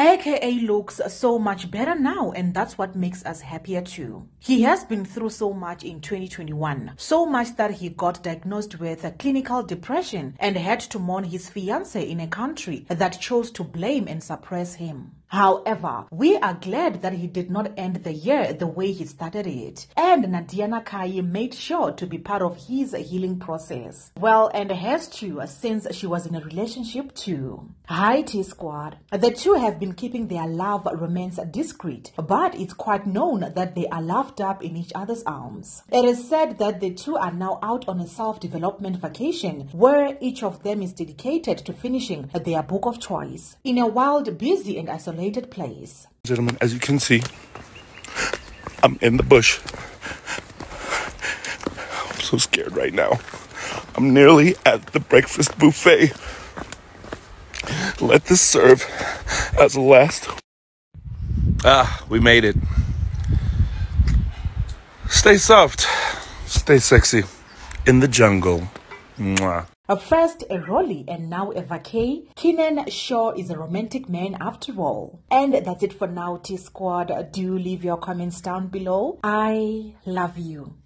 aka looks so much better now and that's what makes us happier too. He has been through so much in 2021, so much that he got diagnosed with a clinical depression and had to mourn his fiancée in a country that chose to blame and suppress him. However, we are glad that he did not end the year the way he started it. And Nadia Nakai made sure to be part of his healing process. Well, and has to uh, since she was in a relationship too. Hi T Squad. The two have been keeping their love romance discreet, but it's quite known that they are loved up in each other's arms. It is said that the two are now out on a self-development vacation where each of them is dedicated to finishing their book of choice. In a wild, busy and isolated isolated place. Gentlemen, as you can see, I'm in the bush. I'm so scared right now. I'm nearly at the breakfast buffet. Let this serve as a last. Ah, we made it. Stay soft, stay sexy in the jungle. Mwah. First a Rolly and now a vacay, Kiernan Shaw is a romantic man after all. And that's it for now, T Squad. Do leave your comments down below. I love you.